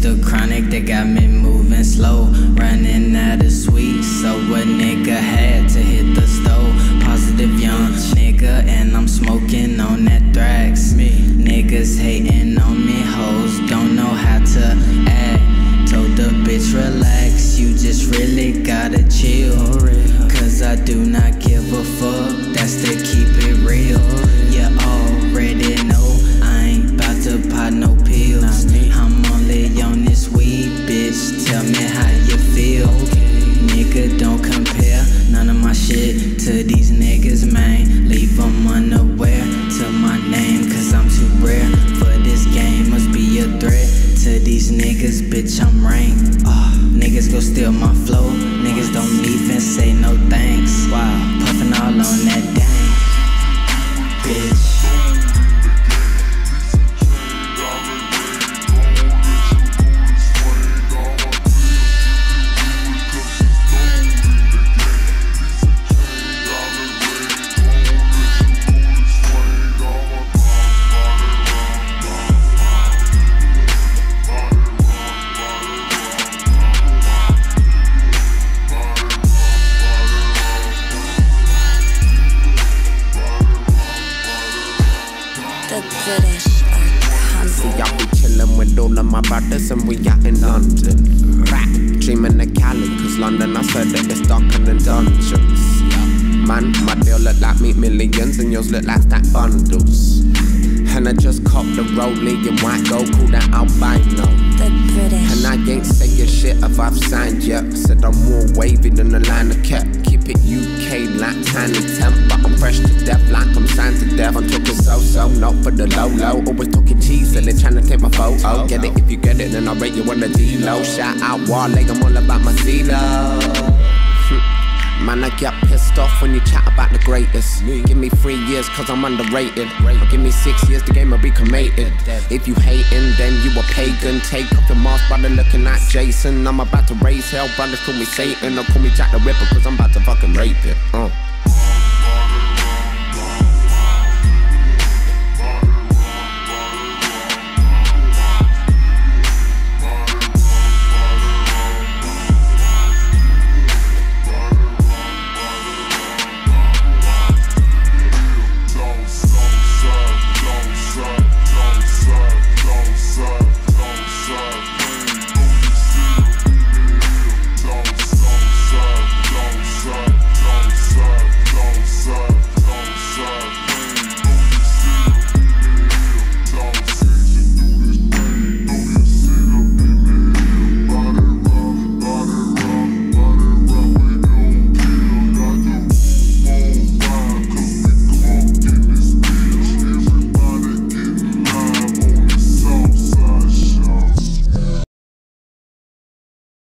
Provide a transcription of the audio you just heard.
the chronic that got me moving slow. Running out of sweet, so a nigga had to hit the stove. Positive young nigga, and I'm smoking on that thrax. Me. Niggas hating on me, hoes don't know how to act. Told the bitch, relax, you just really gotta chill. Cause I do not nigga don't compare none of my shit to these niggas, man. Leave them unaware. All of my and we out in London. Rap, dreaming of Cali, cause London, I said that it's darker than dungeons. Man, my deal look like me millions and yours look like stack bundles. And I just copped the rollie in white gold, call that albino. And I ain't saying shit if I've signed yet. Said I'm more wavy than the line of cat. Keep it UK like Tinie Tempah, but I'm fresh to death like I'm signed to death. I'm talking so so, not for the low low. Always talking cheese, and they trying to take my photo. Get it if you get it, then I'll rate you on the D low. Shout out Wale, I'm all about my CeeLo. Man, I get pissed off when you chat about the greatest. Give me three years, cause I'm underrated. Give me six years, the game will be cremated. If you hating, then you a pagan. Take off your mask, brother, looking like Jason. I'm about to raise hell, brothers call me Satan. Or call me Jack the Ripper, cause I'm about to fucking rape it. Uh.